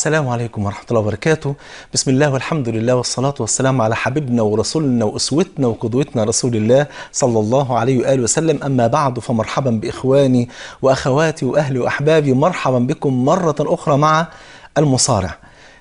السلام عليكم ورحمة الله وبركاته. بسم الله والحمد لله والصلاة والسلام على حبيبنا ورسولنا وأسوتنا وقدوتنا رسول الله صلى الله عليه وآله وسلم. أما بعد فمرحبا بإخواني وأخواتي وأهلي وأحبابي مرحبا بكم مرة أخرى مع المصارع.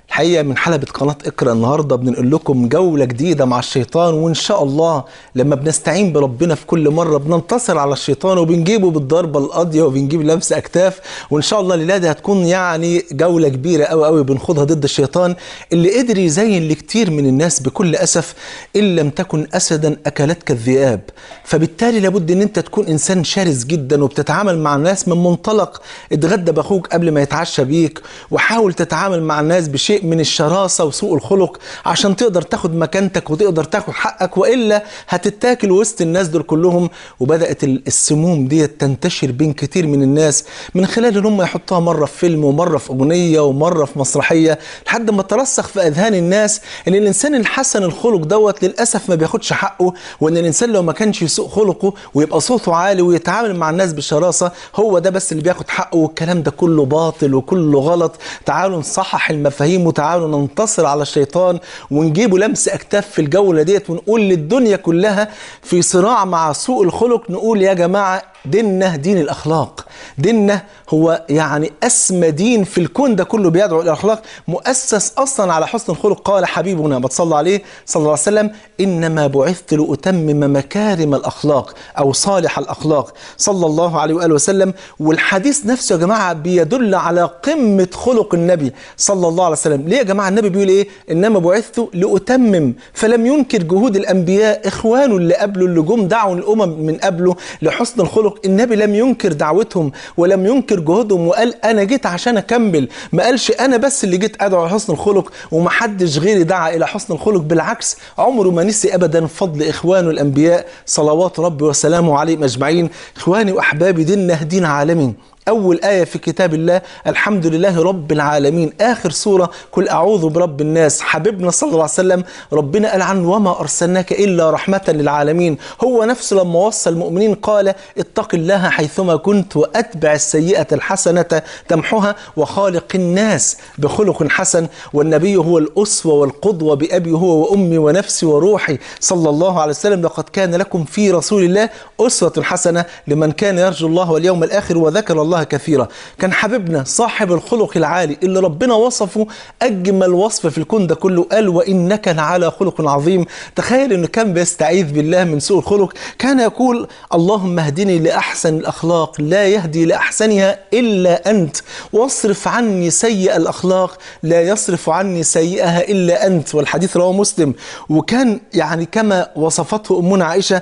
الحقيقة من حلبة قناة إقرأ النهاردة بننقل لكم جولة جديدة مع الشيطان وإن شاء الله لما بنستعين بربنا في كل مرة بننتصر على الشيطان وبنجيبه بالضربة القاضية وبنجيب لمس أكتاف وإن شاء الله الليلة دي هتكون يعني جولة كبيرة أوي أوي بنخوضها ضد الشيطان اللي قدر يزين لكتير من الناس بكل أسف إن لم تكن أسدا أكلتك الذئاب. فبالتالي لابد إن أنت تكون إنسان شرس جدا وبتتعامل مع الناس من منطلق اتغدى بأخوك قبل ما يتعشى بيك وحاول تتعامل مع الناس بشيء من الشراسة وسوء الخلق عشان تقدر تاخد مكانتك وتقدر تاخد حقك وإلا هتتاكل وسط الناس دول كلهم. وبدأت السموم دي تنتشر بين كتير من الناس. من خلال إن هم يحطوها مرة في فيلم ومرة في أغنية ومرة في مسرحية لحد ما ترسخ في أذهان الناس إن الإنسان الحسن الخلق دوت للأسف ما بياخدش حقه وإن الإنسان لو ما كانش يسوء خلقه ويبقى صوته عالي ويتعامل مع الناس بشراسة هو ده بس اللي بياخد حقه والكلام ده كله باطل وكله غلط. تعالوا نصحح المفاهيم وتعالوا ننتصر على الشيطان ونجيبه لمس أكتاف في الجولة ديت ونقول للدنيا كلها في صراع مع سوء الخلق نقول يا جماعة ديننا دين الأخلاق. ديننا هو يعني أسمى دين في الكون ده كله بيدعو إلى الأخلاق مؤسس أصلا على حسن الخلق. قال حبيبنا بتصلى عليه صلى الله عليه وسلم إنما بعثت لأتمم مكارم الأخلاق أو صالح الأخلاق صلى الله عليه وآله وسلم. والحديث نفسه يا جماعة بيدل على قمة خلق النبي صلى الله عليه وسلم. ليه يا جماعة النبي بيقول إيه؟ إنما بعثت لأتمم. فلم ينكر جهود الأنبياء إخوانه اللي قبله اللي جم دعوا الأمم من قبله لحسن الخلق النبي لم ينكر دعوتهم ولم ينكر جهودهم وقال أنا جيت عشان أكمل. ما قالش أنا بس اللي جيت أدعو لحسن الخلق ومحدش غيري دعا إلى حسن الخلق. بالعكس عمره ما نسي ابدا فضل إخوانه الأنبياء. صلوات ربي وسلامه عليهم أجمعين. إخواني وأحبابي ديننا دين عالمي أول آية في كتاب الله الحمد لله رب العالمين. آخر سورة قل أعوذ برب الناس. حبيبنا صلى الله عليه وسلم ربنا قال عنه وما أرسلناك إلا رحمة للعالمين. هو نفسه لما وصى المؤمنين قال اتق الله حيثما كنت وأتبع السيئة الحسنة تمحها وخالق الناس بخلق حسن. والنبي هو الأسوة والقدوة بأبي هو وأمي ونفسي وروحي. صلى الله عليه وسلم لقد كان لكم في رسول الله أسوة حسنة لمن كان يرجو الله واليوم الآخر وذكر الله كثيرا. كان حبيبنا صاحب الخلق العالي اللي ربنا وصفه أجمل وصف في الكون ده كله قال وإنك لعلى خلق عظيم. تخيل أنه كان بيستعيذ بالله من سوء الخلق. كان يقول اللهم اهدني لأحسن الأخلاق لا يهدي لأحسنها إلا أنت. واصرف عني سيء الأخلاق لا يصرف عني سيئها إلا أنت. والحديث رواه مسلم. وكان يعني كما وصفته أمنا عائشة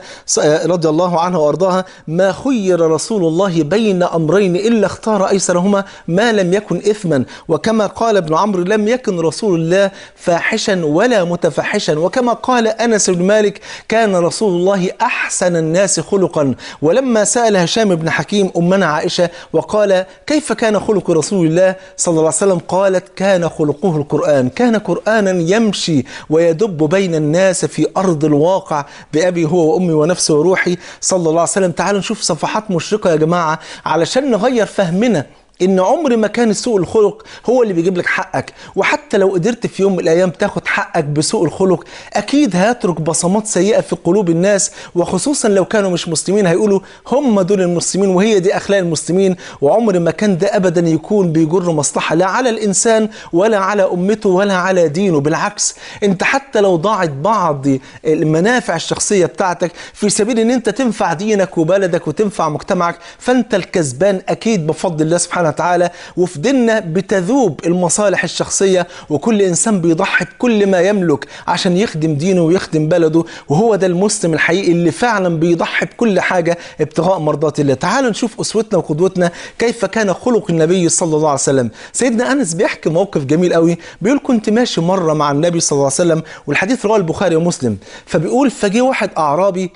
رضي الله عنها وأرضاها ما خير رسول الله بين أمرين إلا اختار أيسرهما ما لم يكن إثما. وكما قال ابن عمرو لم يكن رسول الله فاحشا ولا متفحشا. وكما قال أنس بن مالك كان رسول الله أحسن الناس خلقا. ولما سأل هشام بن حكيم أمنا عائشة وقال كيف كان خلق رسول الله صلى الله عليه وسلم؟ قالت كان خلقه القرآن. كان قرآنا يمشي ويدب بين الناس في أرض الواقع بأبي هو وأمي ونفسي وروحي صلى الله عليه وسلم. تعالوا نشوف صفحات مشرقة يا جماعة علشان نغير فهمنا إن عمر ما كان سوء الخلق هو اللي بيجيب لك حقك. وحتى لو قدرت في يوم من الأيام تاخد حقك بسوء الخلق أكيد هيترك بصمات سيئة في قلوب الناس. وخصوصا لو كانوا مش مسلمين هيقولوا هم دول المسلمين وهي دي أخلاق المسلمين. وعمر ما كان ده ابدا يكون بيجر مصلحة لا على الإنسان ولا على أمته ولا على دينه. بالعكس أنت حتى لو ضاعت بعض المنافع الشخصية بتاعتك في سبيل إن أنت تنفع دينك وبلدك وتنفع مجتمعك فأنت الكسبان أكيد بفضل الله سبحانه وتعالى وفي ديننا بتذوب المصالح الشخصية وكل إنسان بيضحي بكل ما يملك عشان يخدم دينه ويخدم بلده وهو ده المسلم الحقيقي اللي فعلا بيضحي بكل حاجة ابتغاء مرضات الله. تعالوا نشوف أسوتنا وقدوتنا كيف كان خلق النبي صلى الله عليه وسلم. سيدنا أنس بيحكي موقف جميل قوي بيقول كنت ماشي مرة مع النبي صلى الله عليه وسلم والحديث رواه البخاري ومسلم فبيقول فجي واحد أعرابي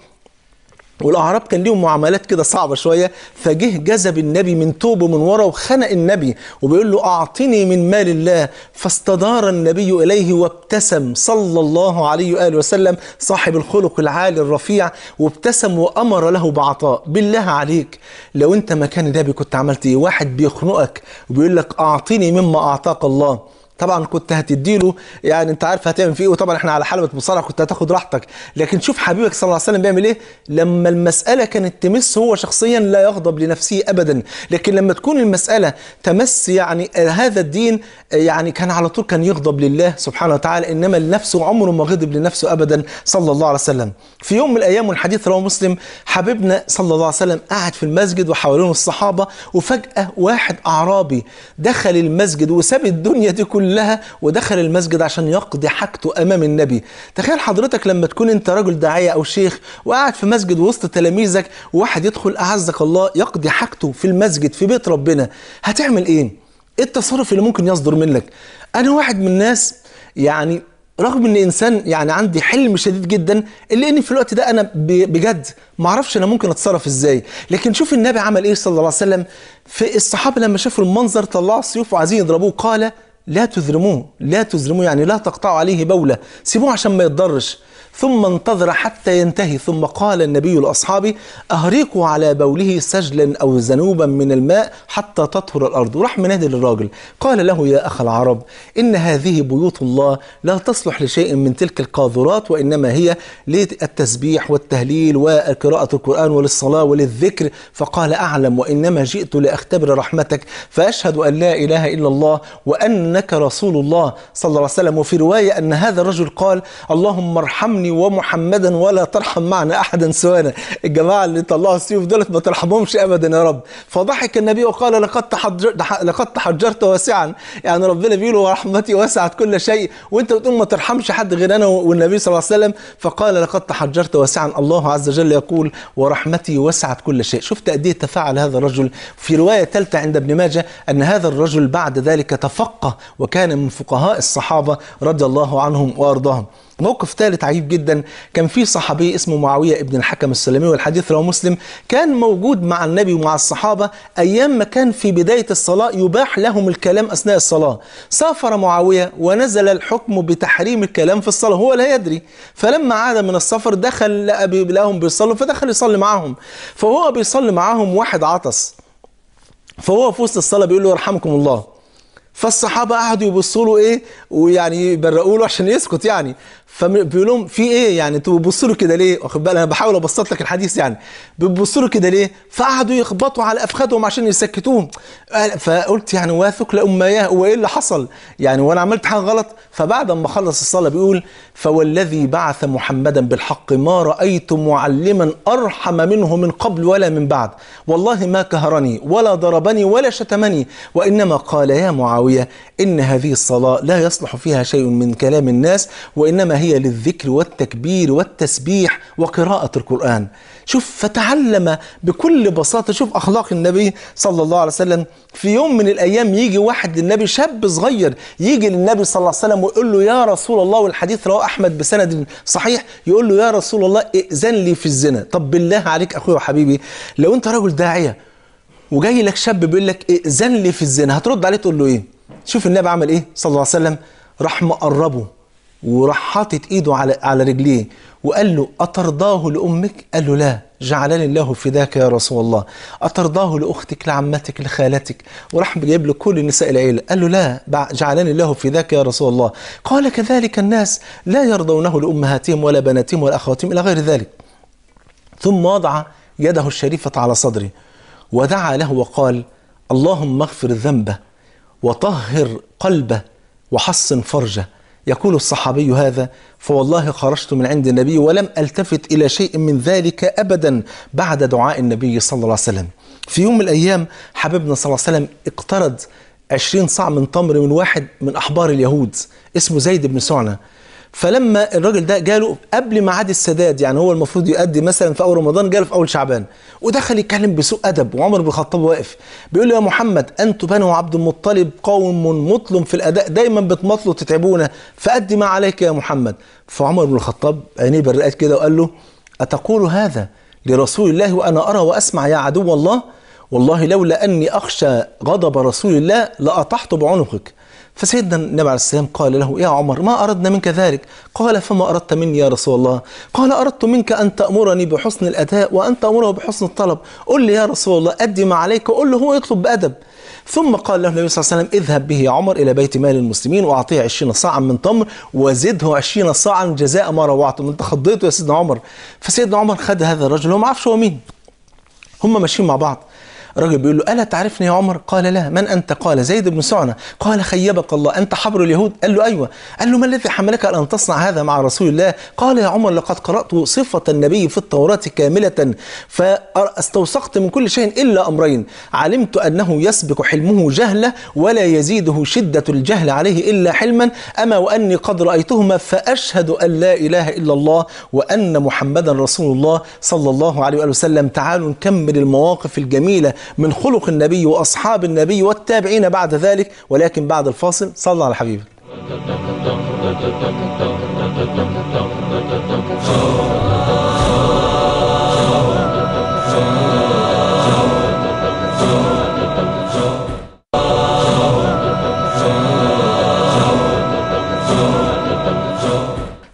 والأعراب كان ليهم معاملات كده صعبة شوية. فجه جذب النبي من توبه من ورا وخنق النبي وبيقول له أعطني من مال الله. فاستدار النبي إليه وابتسم. صلى الله عليه وآله وسلم صاحب الخلق العالي الرفيع وابتسم وأمر له بعطاء. بالله عليك لو أنت مكان النبي كنت عملت إيه؟ واحد بيخنقك وبيقول لك أعطني مما أعطاك الله. طبعا كنت هتديله يعني أنت عارف هتعمل فيه إيه وطبعا إحنا على حلبة مصارعة كنت هتاخد راحتك. لكن شوف حبيبك صلى الله عليه وسلم بيعمل إيه؟ لما المسألة كانت تمس هو شخصيا لا يغضب لنفسه ابدا. لكن لما تكون المسألة تمس يعني هذا الدين يعني كان على طول كان يغضب لله سبحانه وتعالى إنما لنفسه عمره ما غضب لنفسه ابدا صلى الله عليه وسلم. في يوم من الأيام والحديث رواه مسلم حبيبنا صلى الله عليه وسلم قاعد في المسجد وحوالينه الصحابة وفجأة واحد أعرابي دخل المسجد وساب الدنيا دي كلها. ودخل المسجد عشان يقضي حاجته أمام النبي. تخيل حضرتك لما تكون أنت رجل داعية أو شيخ وقاعد في مسجد وسط تلاميذك وواحد يدخل أعزك الله يقضي حاجته في المسجد في بيت ربنا هتعمل إيه؟ إيه التصرف اللي ممكن يصدر منك؟ أنا واحد من الناس يعني رغم ان إنسان يعني عندي حلم شديد جدا إلا ان في الوقت ده أنا بجد ما أعرفش أنا ممكن أتصرف إزاي. لكن شوف النبي عمل إيه صلى الله عليه وسلم. في الصحابة لما شافوا المنظر طلعوا السيوف وعايزين يضربوه قال لا تذرموه لا تذرموه يعني لا تقطعوا عليه بولة. سيبوه عشان ما يتضرش. ثم انتظر حتى ينتهي. ثم قال النبي لأصحابه أهريقوا على بوله سجلا أو ذنوبا من الماء حتى تطهر الأرض. وراح منادي للراجل. قال له يا أخ العرب إن هذه بيوت الله لا تصلح لشيء من تلك القاذورات وإنما هي للتسبيح والتهليل وقراءة القرآن وللصلاة وللذكر. فقال أعلم وإنما جئت لأختبر رحمتك فأشهد أن لا إله إلا الله وأنك رسول الله. صلى الله عليه وسلم. وفي رواية أن هذا الرجل قال اللهم ارحمني ومحمدا ولا ترحم معنا أحدا سوانا. الجماعة اللي طلعوا السيوف دولت ما ترحمهمش ابدا يا رب. فضحك النبي وقال لقد تحجر لقد تحجرت واسعا. يعني ربنا بيقول ورحمتي وسعت كل شيء. وأنت بتقول ما ترحمش حد غير أنا والنبي صلى الله عليه وسلم. فقال لقد تحجرت واسعا. الله عز وجل يقول ورحمتي وسعت كل شيء. شفت قد إيه تفاعل هذا الرجل. في رواية ثالثة عند ابن ماجه أن هذا الرجل بعد ذلك تفقه وكان من فقهاء الصحابة رضي الله عنهم وأرضاهم. موقف ثالث عجيب جدا. كان في صحابي اسمه معاوية ابن الحكم السلمي والحديث رواه مسلم. كان موجود مع النبي ومع الصحابة أيام ما كان في بداية الصلاة يباح لهم الكلام أثناء الصلاة. سافر معاوية ونزل الحكم بتحريم الكلام في الصلاة هو لا يدري. فلما عاد من السفر دخل لقى لهم بيصلوا فدخل يصلي معاهم. فهو بيصلي معاهم واحد عطس. فهو في وسط الصلاة بيقول له يرحمكم الله. فالصحابة قعدوا يبصوا له إيه؟ ويعني يبرقوا له عشان يسكت يعني. فبيقول لهم في إيه يعني؟ أنتوا بتبصوا له كده ليه؟ واخد بالك؟ أنا بحاول أبسط لك الحديث يعني. بتبصوا له كده ليه؟ فقعدوا يخبطوا على أفخاذهم عشان يسكتوهم. فقلت يعني واثق لامياه هو إيه اللي حصل؟ يعني وأنا عملت حاجة غلط؟ فبعد ما خلص الصلاة بيقول فوالذي بعث محمدا بالحق ما رأيت معلما أرحم منه من قبل ولا من بعد. والله ما كهرني ولا ضربني ولا شتمني وإنما قال يا معاوية إن هذه الصلاة لا يصلح فيها شيء من كلام الناس وإنما هي للذكر والتكبير والتسبيح وقراءة القرآن. شوف فتعلم بكل بساطة. شوف أخلاق النبي صلى الله عليه وسلم. في يوم من الأيام يجي واحد للنبي شاب صغير يجي للنبي صلى الله عليه وسلم ويقول له يا رسول الله والحديث رواه أحمد بسند صحيح. يقول له يا رسول الله ائذن لي في الزنا. طب بالله عليك أخويا وحبيبي لو أنت رجل داعية وجاي لك شاب بيقول لك ائذن لي في الزنا. هترد عليه تقول له إيه؟ شوف النبي عمل إيه؟ صلى الله عليه وسلم راح مقربه وراح حاطط إيده على على رجليه وقال له أترضاه لأمك؟ قال له لا. جعلني الله فداك يا رسول الله. أترضاه لأختك لعمتك لخالتك؟ وراح جايب له كل نساء العيلة. قال له لا. جعلني الله فداك يا رسول الله. قال كذلك الناس لا يرضونه لأمهاتهم ولا بناتهم ولا أخواتهم إلى غير ذلك. ثم وضع يده الشريفة على صدره. ودعا له وقال اللهم اغفر ذنبه وطهر قلبه وحصن فرجه يقول الصحابي هذا فوالله خرجت من عند النبي ولم ألتفت إلى شيء من ذلك ابدا بعد دعاء النبي صلى الله عليه وسلم. في يوم من الأيام حبيبنا صلى الله عليه وسلم اقترض 20 صاع من تمر من واحد من أحبار اليهود اسمه زيد بن سعنة. فلما الراجل ده جاله قبل ميعاد السداد يعني هو المفروض يؤدي مثلا في أول رمضان جاله في أول شعبان ودخل يتكلم بسوء أدب وعمر بن الخطاب واقف بيقول له يا محمد أنتم بنو عبد المطلب قوم مطل في الأداء دايما بتمطلوا تتعبونا فأدي ما عليك يا محمد. فعمر بن الخطاب عينيه برقت كده وقال له أتقول هذا لرسول الله وأنا أرى وأسمع يا عدو الله؟ والله لولا أني أخشى غضب رسول الله لاطحت بعنقك. فسيدنا النبي عليه السلام قال له يا عمر ما أردنا منك ذلك. قال فما أردت مني يا رسول الله. قال أردت منك أن تأمرني بحسن الأداء وأن تأمره بحسن الطلب. قل لي يا رسول الله أدي ما عليك وقل له هو يطلب بأدب. ثم قال له النبي صلى الله عليه وسلم اذهب به يا عمر إلى بيت مال المسلمين وأعطيه عشرين صاعا من تمر وزده عشرين صاعا جزاء ما روعته أنت خضيته يا سيدنا عمر. فسيدنا عمر خد هذا الرجل هو ما عرفش هو مين. هم ماشيين مع بعض. الراجل بيقول له ألا تعرفني يا عمر؟ قال لا. من أنت قال زيد بن سعنة قال خيبك الله أنت حبر اليهود؟ قال له أيوة. قال له ما الذي حملك أن تصنع هذا مع رسول الله؟ قال يا عمر لقد قرأت صفة النبي في التوراة كاملة فاستوثقت من كل شيء إلا أمرين. علمت أنه يسبق حلمه جهلة ولا يزيده شدة الجهل عليه إلا حلما. أما وأني قد رأيتهما فأشهد أن لا إله إلا الله وأن محمدا رسول الله صلى الله عليه وآله وسلم. تعالوا نكمل المواقف الجميلة من خلق النبي وأصحاب النبي والتابعين بعد ذلك ولكن بعد الفاصل صلى على حبيبك.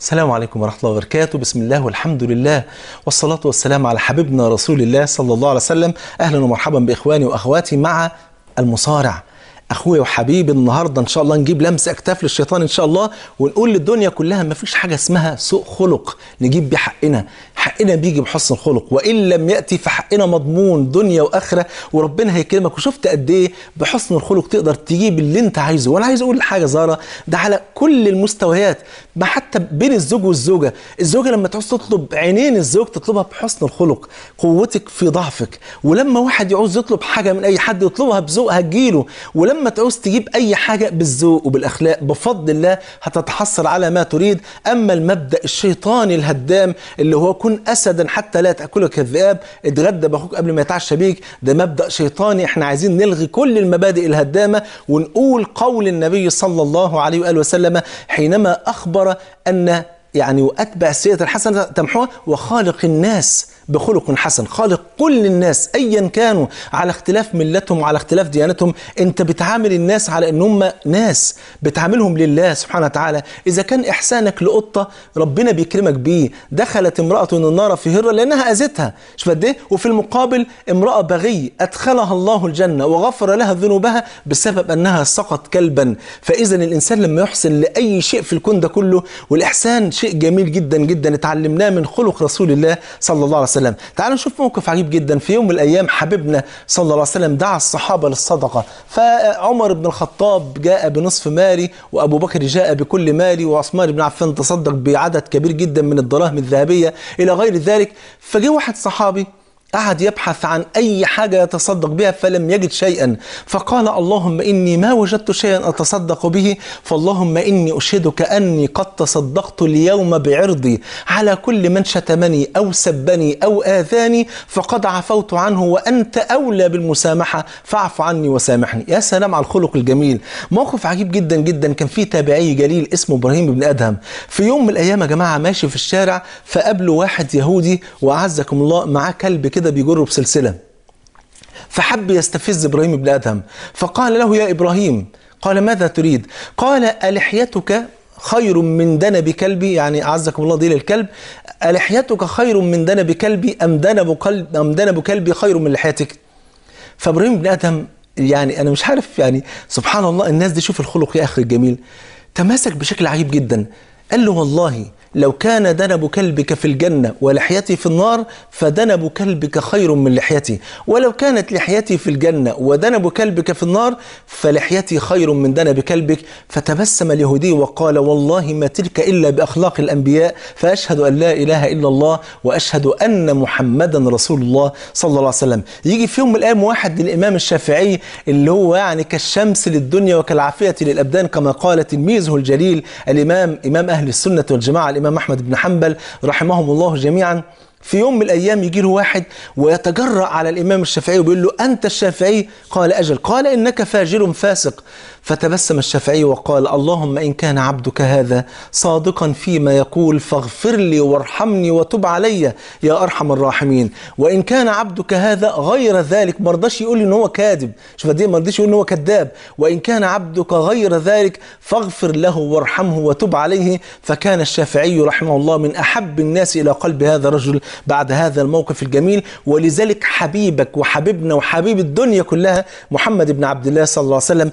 السلام عليكم ورحمة الله وبركاته. بسم الله والحمد لله والصلاة والسلام على حبيبنا رسول الله صلى الله عليه وسلم. أهلا ومرحبا بإخواني وأخواتي مع المصارع. أخويا وحبيبي النهارده إن شاء الله نجيب لمس أكتاف للشيطان إن شاء الله ونقول للدنيا كلها ما فيش حاجة اسمها سوء خلق نجيب بيه حقنا. حقنا بيجي بحسن الخلق وإن لم يأتي فحقنا مضمون دنيا وآخرة وربنا هيكرمك. وشفت قد إيه بحسن الخلق تقدر تجيب اللي أنت عايزه. وأنا عايز أقول حاجة زارة ده على كل المستويات. ما حتى بين الزوج والزوجة. الزوجة لما تعوز تطلب عينين الزوج تطلبها بحسن الخلق قوتك في ضعفك. ولما واحد يعوز يطلب حاجة من أي حد يطلبها بذوق هتجيله ولما تعوز تجيب أي حاجة بالذوق وبالأخلاق بفضل الله هتتحصل على ما تريد. أما المبدأ الشيطاني الهدام اللي هو كن اسدا حتى لا تاكلك الذئاب اتغدى بأخوك قبل ما يتعشى بيك. ده مبدأ شيطاني. إحنا عايزين نلغي كل المبادئ الهدامة ونقول قول النبي صلى الله عليه وآله وسلم حينما أخبر أن يعني وأتبع السيئه الحسنه تمحوها وخالق الناس بخلق حسن. خالق كل الناس ايا كانوا على اختلاف ملتهم وعلى اختلاف ديانتهم. أنت بتعامل الناس على إن هم ناس بتعاملهم لله سبحانه وتعالى. إذا كان إحسانك لقطة ربنا بيكرمك بيه دخلت امرأة النار في هرة لأنها اذتها شوف قد إيه؟ وفي المقابل امرأة بغي أدخلها الله الجنة وغفر لها ذنوبها بسبب أنها سقط كلبا. فاذا الإنسان لما يحسن لأي شيء في الكون ده كله والإحسان شيء جميل جدا جدا اتعلمناه من خلق رسول الله صلى الله عليه وسلم. تعالوا نشوف موقف عجيب جدا. في يوم من الأيام حبيبنا صلى الله عليه وسلم دعا الصحابة للصدقة. فعمر بن الخطاب جاء بنصف مالي وأبو بكر جاء بكل مالي وعثمان بن عفان تصدق بعدد كبير جدا من الدراهم الذهبية إلى غير ذلك. فجاء واحد صحابي قعد يبحث عن أي حاجة يتصدق بها فلم يجد شيئا. فقال اللهم إني ما وجدت شيئا أتصدق به فاللهم إني أشهدك أني قد تصدقت اليوم بعرضي. على كل من شتمني أو سبني أو آذاني فقد عفوت عنه وأنت أولى بالمسامحة فاعف عني وسامحني. يا سلام على الخلق الجميل. موقف عجيب جدا جدا. كان فيه تابعي جليل اسمه إبراهيم بن أدهم. في يوم من الأيام يا جماعة ماشي في الشارع فقابله واحد يهودي وأعزكم الله معاه كلب كده بيجره بسلسلة. فحب يستفز إبراهيم بن أدهم فقال له يا إبراهيم قال ماذا تريد؟ قال ألحيتك خير من دنب كلبي يعني أعزكم الله دي للكلب ألحيتك خير من دنب كلبي أم دنب, كلب أم دنب كلبي خير من لحيتك؟ فإبراهيم بن أدهم يعني أنا مش عارف يعني سبحان الله الناس دي شوف الخلق يا أخي الجميل تماسك بشكل عجيب جدا. قال له والله لو كان دنب كلبك في الجنة ولحيتي في النار فدنب كلبك خير من لحيتي. ولو كانت لحيتي في الجنة ودنب كلبك في النار فلحيتي خير من دنب كلبك. فتبسم اليهودي وقال والله ما تلك إلا بأخلاق الأنبياء فأشهد أن لا إله إلا الله وأشهد أن محمدا رسول الله صلى الله عليه وسلم. يجي في يوم الأيام واحد للإمام الشافعي اللي هو يعني كالشمس للدنيا وكالعافية للأبدان كما قال تلميذه الجليل الإمام إمام أهل السنة والجماعة الإمام أحمد بن حنبل رحمهم الله جميعا. في يوم من الأيام يجي له واحد ويتجرأ على الإمام الشافعي وبيقول له أنت الشافعي؟ قال أجل. قال إنك فاجر فاسق. فتبسم الشافعي وقال اللهم إن كان عبدك هذا صادقا فيما يقول فاغفر لي وارحمني وتب علي يا أرحم الراحمين. وإن كان عبدك هذا غير ذلك مرضاش يقول إن هو كاذب. شوف دي مرضاش يقول إن هو كذاب. وإن كان عبدك غير ذلك فاغفر له وارحمه وتب عليه. فكان الشافعي رحمه الله من أحب الناس إلى قلب هذا الرجل بعد هذا الموقف الجميل. ولذلك حبيبك وحبيبنا وحبيب الدنيا كلها محمد بن عبد الله صلى الله عليه وسلم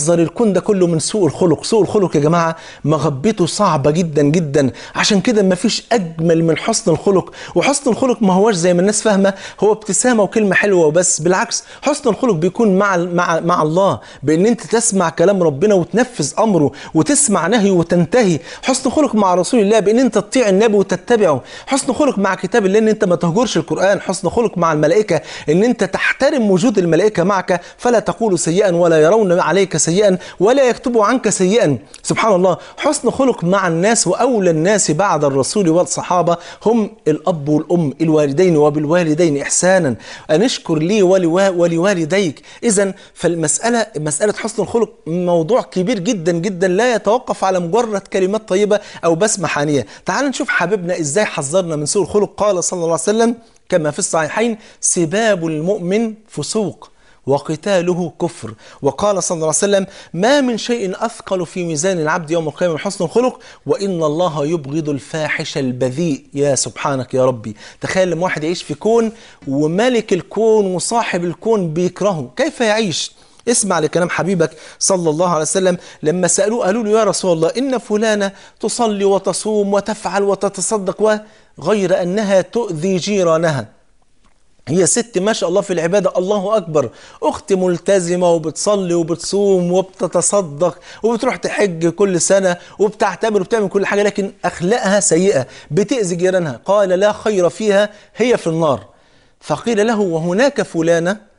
بيحذر الكون ده كله من سوء الخلق. سوء الخلق يا جماعة مغبته صعبة جدا جدا. عشان كده ما فيش أجمل من حسن الخلق. وحسن الخلق ما هوش زي ما الناس فاهمة. هو ابتسامة وكلمة حلوة وبس. بالعكس حسن الخلق بيكون مع مع مع الله. بإن أنت تسمع كلام ربنا وتنفذ أمره وتسمع نهيه وتنتهي. حسن خلق مع رسول الله بإن أنت تطيع النبي وتتبعه. حسن خلق مع كتاب الله إن أنت ما تهجرش القرآن. حسن خلق مع الملائكة إن أنت تحترم وجود الملائكة معك. فلا تقولوا سيئا ولا يرون عليك سيئا. ولا يكتبوا عنك سيئا. سبحان الله حسن خلق مع الناس وأولى الناس بعد الرسول والصحابة هم الأب والأم الوالدين وبالوالدين احسانا. ان اشكر لي ولوا- ولوالديك. اذا فالمسألة مسألة حسن الخلق موضوع كبير جدا جدا لا يتوقف على مجرد كلمات طيبة أو بسمه حانيه تعال نشوف حبيبنا إزاي حذرنا من سوء الخلق. قال صلى الله عليه وسلم كما في الصحيحين سباب المؤمن فسوق. وقتاله كفر. وقال صلى الله عليه وسلم ما من شيء أثقل في ميزان العبد يوم القيامة من حسن الخلق وإن الله يبغض الفاحش البذيء. يا سبحانك يا ربي. تخيل لما واحد يعيش في كون وملك الكون وصاحب الكون بيكرهه. كيف يعيش؟ اسمع لكلام حبيبك صلى الله عليه وسلم لما سألوه قالوا له يا رسول الله إن فلانة تصلي وتصوم وتفعل وتتصدق غير أنها تؤذي جيرانها. هي ست ما شاء الله في العبادة. الله أكبر. أخت ملتزمة وبتصلي وبتصوم وبتتصدق وبتروح تحج كل سنة وبتعتمر وبتعمل كل حاجة لكن أخلاقها سيئة. بتأذي جيرانها. قال لا خير فيها. هي في النار. فقيل له وهناك فلانة؟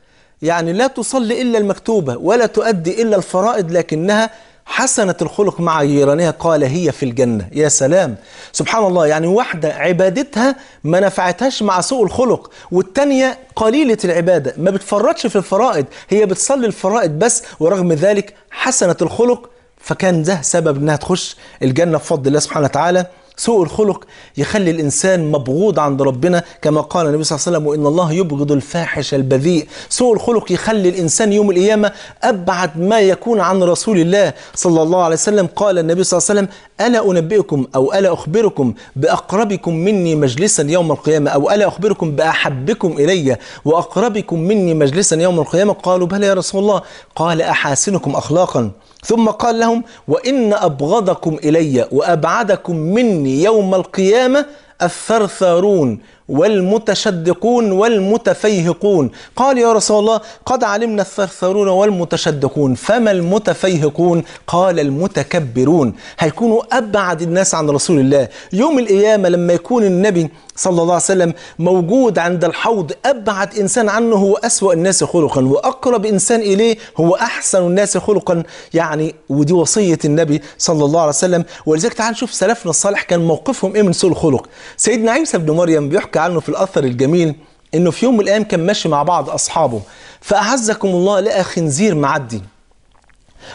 يعني لا تصلي إلا المكتوبة ولا تؤدي إلا الفرائض لكنها حسنة الخلق مع جيرانها. قال هي في الجنة. يا سلام. سبحان الله. يعني واحدة عبادتها ما نفعتهاش مع سوء الخلق. والتانية قليلة العبادة. ما بتفرطش في الفرائض. هي بتصلي الفرائض بس. ورغم ذلك حسنة الخلق. فكان ده سبب إنها تخش الجنة بفضل الله سبحانه وتعالى. سوء الخلق يخلي الإنسان مبغوض عند ربنا كما قال النبي صلى الله عليه وسلم وإن الله يبغض الفاحش البذيء. سوء الخلق يخلي الإنسان يوم القيامة أبعد ما يكون عن رسول الله صلى الله عليه وسلم. قال النبي صلى الله عليه وسلم ألا أنبئكم أو ألا أخبركم بأقربكم مني مجلسا يوم القيامة أو ألا أخبركم بأحبكم إلي وأقربكم مني مجلسا يوم القيامة؟ قالوا بلى يا رسول الله. قال أحاسنكم أخلاقا. ثم قال لهم وإن أبغضكم إلي وأبعدكم مني يوم القيامة الثرثارون والمتشدقون والمتفيهقون. قال يا رسول الله قد علمنا الثرثارون والمتشدقون فما المتفيهقون؟ قال المتكبرون. هيكونوا أبعد الناس عن رسول الله. يوم القيامة لما يكون النبي صلى الله عليه وسلم موجود عند الحوض أبعد إنسان عنه هو أسوأ الناس خلقا. وأقرب إنسان إليه هو أحسن الناس خلقا. يعني ودي وصية النبي صلى الله عليه وسلم. ولذلك تعال نشوف سلفنا الصالح كان موقفهم إيه من سوء الخلق. سيدنا عيسى بن مريم بيحكى عنه في الأثر الجميل إنه في يوم من الأيام كان ماشي مع بعض أصحابه فأعزكم الله لقى خنزير معدي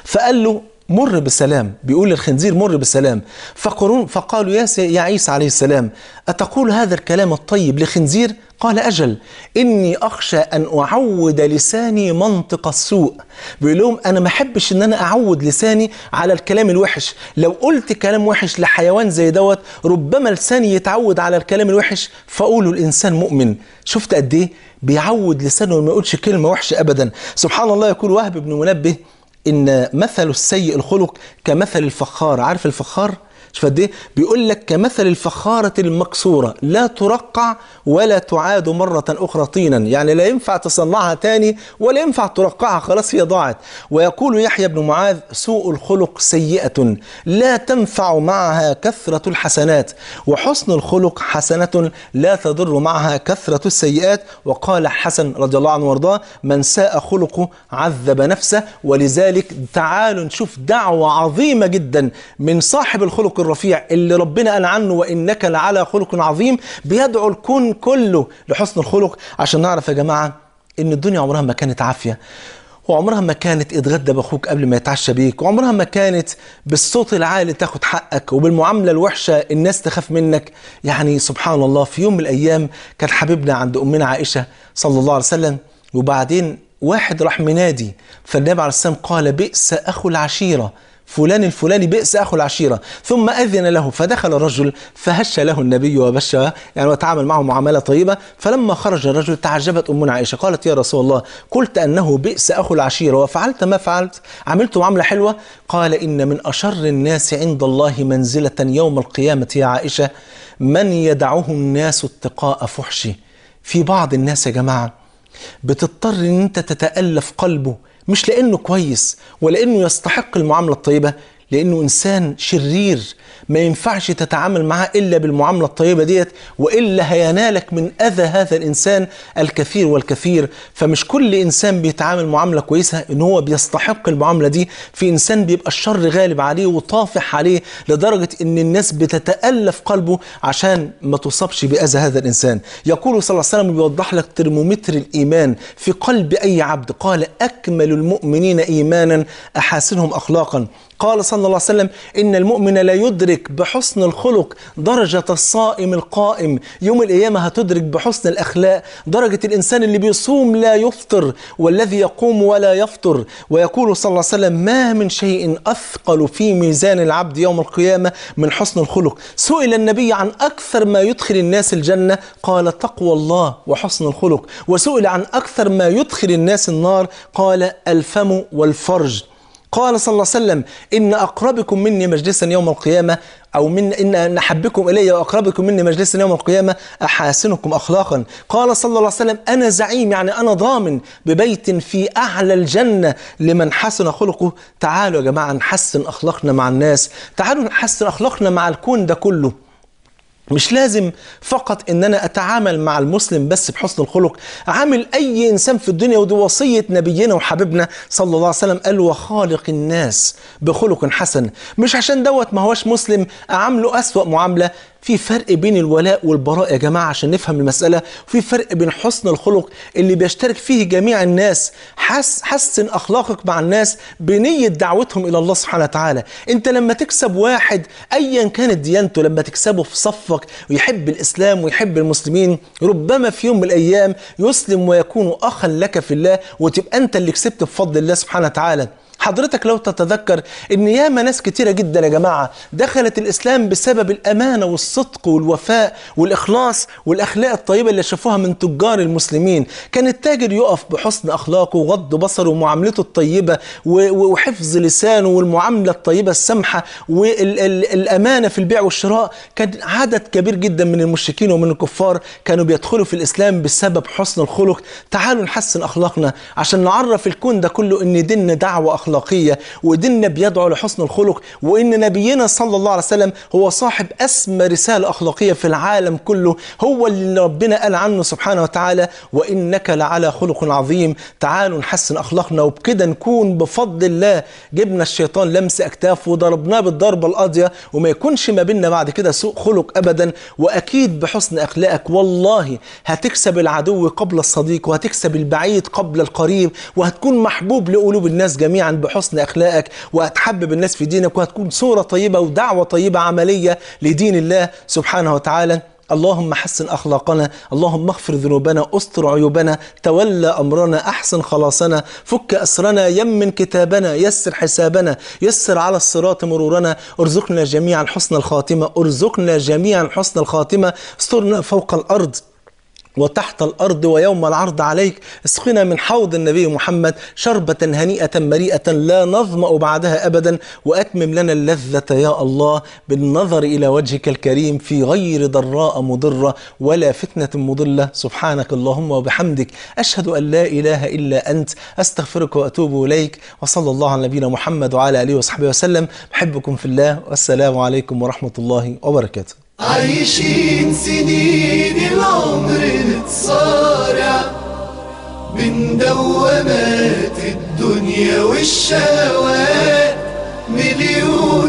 فقال له مر بالسلام بيقول للخنزير مر بالسلام. فقرون فقالوا يا, يا عيسى عليه السلام أتقول هذا الكلام الطيب لخنزير؟ قال أجل إني أخشى أن أعود لساني منطق السوء. بيقول لهم أنا ما أحبش إن أنا أعود لساني على الكلام الوحش. لو قلت كلام وحش لحيوان زي دوت ربما لساني يتعود على الكلام الوحش. فأقوله الإنسان مؤمن. شفت قد إيه؟ بيعود لسانه ما يقولش كلمة وحشة أبدا. سبحان الله يقول وهب بن منبه إن مثل السيء الخلق كمثل الفخار. عارف الفخار؟ شوف قد إيه بيقول لك كمثل الفخارة المكسورة لا ترقع ولا تعاد مرة أخرى طينا. يعني لا ينفع تصنعها تاني ولا ينفع ترقعها خلاص هي ضاعت. ويقول يحيى بن معاذ سوء الخلق سيئة لا تنفع معها كثرة الحسنات. وحسن الخلق حسنة لا تضر معها كثرة السيئات. وقال حسن رضي الله عنه وارضاه من ساء خلقه عذب نفسه ولذلك تعالوا نشوف دعوة عظيمة جدا من صاحب الخلق الرفيع اللي ربنا قال عنه وإنك لعلى خلق عظيم بيدعو الكون كله لحسن الخلق. عشان نعرف يا جماعة إن الدنيا عمرها ما كانت عافية وعمرها ما كانت اتغدى بأخوك قبل ما يتعشى بيك وعمرها ما كانت بالصوت العالي تاخد حقك وبالمعاملة الوحشة الناس تخاف منك. يعني سبحان الله في يوم من الأيام كان حبيبنا عند أمنا عائشة صلى الله عليه وسلم وبعدين واحد راح منادي فالنبي عليه السلام قال بئس أخو العشيرة. فلان الفلاني بئس أخو العشيرة. ثم أذن له فدخل الرجل فهش له النبي وبشر يعني وتعامل معه معاملة طيبة. فلما خرج الرجل تعجبت أمنا عائشة قالت يا رسول الله قلت أنه بئس أخو العشيرة وفعلت ما فعلت. عملت معاملة حلوة. قال إن من أشر الناس عند الله منزلة يوم القيامة يا عائشة من يدعه الناس اتقاء فحشه في بعض الناس يا جماعة بتضطر إن أنت تتألف قلبه مش لأنه كويس ولا انه يستحق المعاملة الطيبة لأنه إنسان شرير ما ينفعش تتعامل معاه إلا بالمعاملة الطيبة ديت وإلا هينالك من أذى هذا الإنسان الكثير والكثير. فمش كل إنسان بيتعامل معاملة كويسة إن هو بيستحق المعاملة دي. في إنسان بيبقى الشر غالب عليه وطافح عليه لدرجة إن الناس بتتألف قلبه عشان ما تصابش بأذى هذا الإنسان. يقول صلى الله عليه وسلم بيوضح لك ترمومتر الإيمان. في قلب أي عبد قال أكمل المؤمنين إيمانا أحاسنهم أخلاقا. قال صلى الله عليه وسلم إن المؤمن لا يدرك بحسن الخلق درجة الصائم القائم. يوم القيامة هتدرك بحسن الأخلاق. درجة الإنسان اللي بيصوم لا يفطر والذي يقوم ولا يفطر. ويقول صلى الله عليه وسلم ما من شيء أثقل في ميزان العبد يوم القيامة من حسن الخلق. سئل النبي عن أكثر ما يدخل الناس الجنة قال تقوى الله وحسن الخلق. وسئل عن أكثر ما يدخل الناس النار قال الفم والفرج. قال صلى الله عليه وسلم إن أقربكم مني مجلسا يوم القيامة أو من إن أحبكم إلي وأقربكم مني مجلسا يوم القيامة أحاسنكم أخلاقا. قال صلى الله عليه وسلم أنا زعيم يعني أنا ضامن ببيت في أعلى الجنة لمن حسن خلقه. تعالوا يا جماعة نحسن أخلاقنا مع الناس. تعالوا نحسن أخلاقنا مع الكون ده كله. مش لازم فقط إن أنا أتعامل مع المسلم بس بحسن الخلق. عامل أي إنسان في الدنيا ودي وصية نبينا وحبيبنا صلى الله عليه وسلم قال وخالق الناس بخلق حسن. مش عشان دوت ما هوش مسلم أعامله أسوأ معاملة. في فرق بين الولاء والبراء يا جماعة عشان نفهم المسألة؟ في فرق بين حسن الخلق اللي بيشترك فيه جميع الناس حس حسن أخلاقك مع الناس بنية دعوتهم إلى الله سبحانه وتعالى. أنت لما تكسب واحد أيا كانت ديانته لما تكسبه في صفك ويحب الإسلام ويحب المسلمين ربما في يوم من الأيام يسلم ويكون أخا لك في الله وتبقى أنت اللي كسبت بفضل الله سبحانه وتعالى. حضرتك لو تتذكر إن ياما ناس كتيرة جدا يا جماعة دخلت الإسلام بسبب الأمانة والصدق والوفاء والإخلاص والأخلاق الطيبة اللي شافوها من تجار المسلمين. كان التاجر يقف بحسن أخلاقه وغض بصره ومعاملته الطيبة وحفظ لسانه والمعاملة الطيبة السمحة والأمانة في البيع والشراء. كان عدد كبير جدا من المشركين ومن الكفار كانوا بيدخلوا في الإسلام بسبب حسن الخلق. تعالوا نحسن أخلاقنا عشان نعرف الكون ده كله إن ديننا دعوة اخلاقيه أخلاقية وديننا بيدعو لحسن الخلق وإن نبينا صلى الله عليه وسلم هو صاحب أسمى رسالة أخلاقية في العالم كله هو اللي ربنا قال عنه سبحانه وتعالى وإنك لعلى خلق عظيم تعالوا نحسن أخلاقنا وبكده نكون بفضل الله. جبنا الشيطان لمس أكتاف وضربناه بالضربة القاضية وما يكونش ما بيننا بعد كده سوء خلق أبدا. وأكيد بحسن أخلاقك والله هتكسب العدو قبل الصديق وهتكسب البعيد قبل القريب وهتكون محبوب لقلوب الناس جميعا. بحسن أخلاقك وهتحبب الناس في دينك وهتكون صورة طيبة ودعوة طيبة عملية لدين الله سبحانه وتعالى. اللهم حسن أخلاقنا اللهم اغفر ذنوبنا استر عيوبنا تولى أمرنا أحسن خلاصنا فك أسرنا يمن كتابنا يسر حسابنا يسر على الصراط مرورنا. ارزقنا جميعا حسن الخاتمة ارزقنا جميعا حسن الخاتمة. استرنا فوق الأرض. وتحت الأرض ويوم العرض عليك اسقنا من حوض النبي محمد شربة هنيئة مريئة لا نظمأ بعدها أبدا وأتمم لنا اللذة يا الله بالنظر إلى وجهك الكريم في غير ضراء مضرة ولا فتنة مضلة. سبحانك اللهم وبحمدك أشهد أن لا إله إلا أنت أستغفرك وأتوب إليك وصلى الله على نبينا محمد وعلى آله وصحبه وسلم. بحبكم في الله والسلام عليكم ورحمة الله وبركاته. عايشين سنين العمر نتصارع من دوامات الدنيا والشهوات مليون